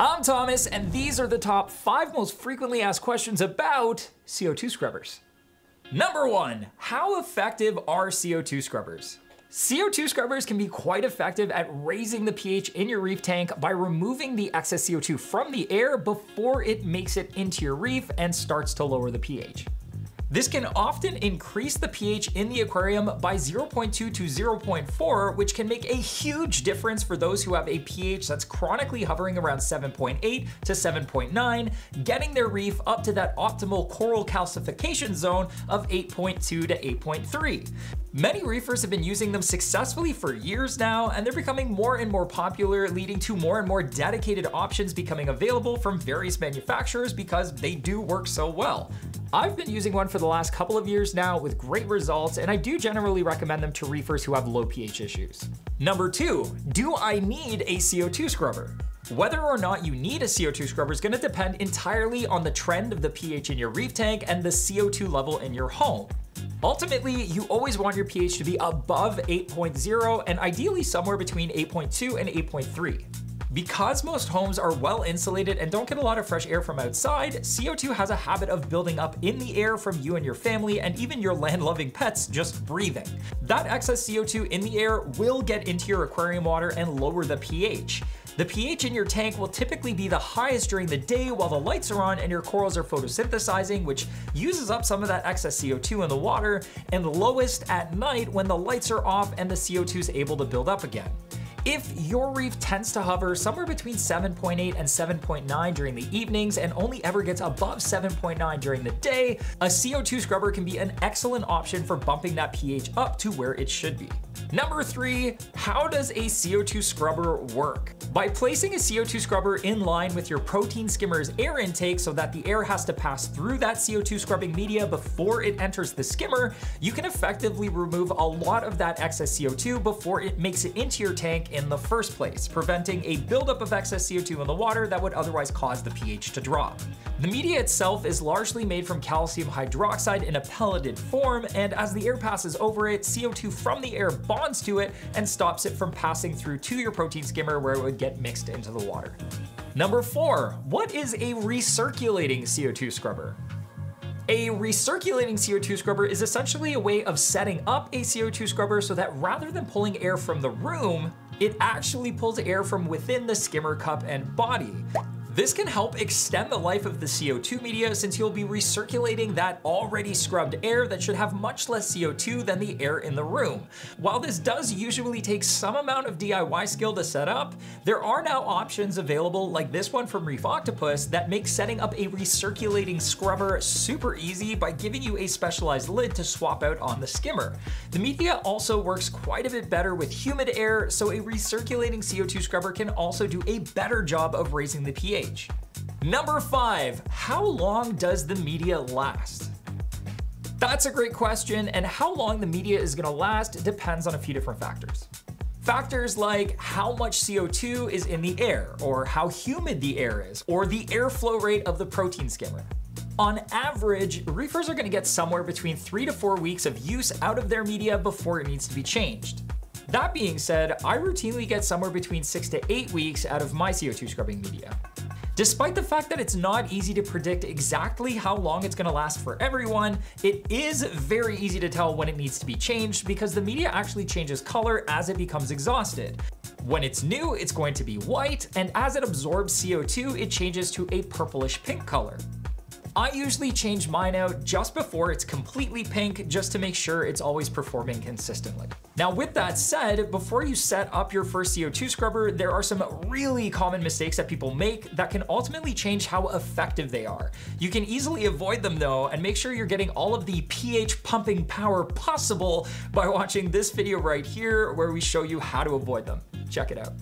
I'm Thomas, and these are the top five most frequently asked questions about CO2 scrubbers. Number one, how effective are CO2 scrubbers? CO2 scrubbers can be quite effective at raising the pH in your reef tank by removing the excess CO2 from the air before it makes it into your reef and starts to lower the pH. This can often increase the pH in the aquarium by 0.2 to 0.4, which can make a huge difference for those who have a pH that's chronically hovering around 7.8 to 7.9, getting their reef up to that optimal coral calcification zone of 8.2 to 8.3. Many reefers have been using them successfully for years now, and they're becoming more and more popular, leading to more and more dedicated options becoming available from various manufacturers because they do work so well. I've been using one for the last couple of years now with great results, and I do generally recommend them to reefers who have low pH issues. Number two, do I need a CO2 scrubber? Whether or not you need a CO2 scrubber is gonna depend entirely on the trend of the pH in your reef tank and the CO2 level in your home. Ultimately, you always want your pH to be above 8.0 and ideally somewhere between 8.2 and 8.3. Because most homes are well insulated and don't get a lot of fresh air from outside, CO2 has a habit of building up in the air from you and your family and even your land-loving pets just breathing. That excess CO2 in the air will get into your aquarium water and lower the pH. The pH in your tank will typically be the highest during the day while the lights are on and your corals are photosynthesizing, which uses up some of that excess CO2 in the water, and the lowest at night when the lights are off and the CO2 is able to build up again. If your reef tends to hover somewhere between 7.8 and 7.9 during the evenings and only ever gets above 7.9 during the day, a CO2 scrubber can be an excellent option for bumping that pH up to where it should be. Number three, how does a CO2 scrubber work? By placing a CO2 scrubber in line with your protein skimmer's air intake so that the air has to pass through that CO2 scrubbing media before it enters the skimmer, you can effectively remove a lot of that excess CO2 before it makes it into your tank in the first place, preventing a buildup of excess CO2 in the water that would otherwise cause the pH to drop. The media itself is largely made from calcium hydroxide in a pelleted form, and as the air passes over it, CO2 from the air bonds to it and stops it from passing through to your protein skimmer where it would get mixed into the water. Number four, what is a recirculating CO2 scrubber? A recirculating CO2 scrubber is essentially a way of setting up a CO2 scrubber so that rather than pulling air from the room, it actually pulls air from within the skimmer cup and body. This can help extend the life of the CO2 media since you'll be recirculating that already scrubbed air that should have much less CO2 than the air in the room. While this does usually take some amount of DIY skill to set up, there are now options available like this one from Reef Octopus that make setting up a recirculating scrubber super easy by giving you a specialized lid to swap out on the skimmer. The media also works quite a bit better with humid air, so a recirculating CO2 scrubber can also do a better job of raising the pH Number five, how long does the media last? That's a great question, and how long the media is gonna last depends on a few different factors. Factors like how much CO2 is in the air, or how humid the air is, or the airflow rate of the protein skimmer. On average, reefers are gonna get somewhere between three to four weeks of use out of their media before it needs to be changed. That being said, I routinely get somewhere between six to eight weeks out of my CO2 scrubbing media. Despite the fact that it's not easy to predict exactly how long it's gonna last for everyone, it is very easy to tell when it needs to be changed because the media actually changes color as it becomes exhausted. When it's new, it's going to be white, and as it absorbs CO2, it changes to a purplish pink color. I usually change mine out just before it's completely pink just to make sure it's always performing consistently. Now with that said, before you set up your first CO2 scrubber, there are some really common mistakes that people make that can ultimately change how effective they are. You can easily avoid them though and make sure you're getting all of the pH pumping power possible by watching this video right here where we show you how to avoid them. Check it out.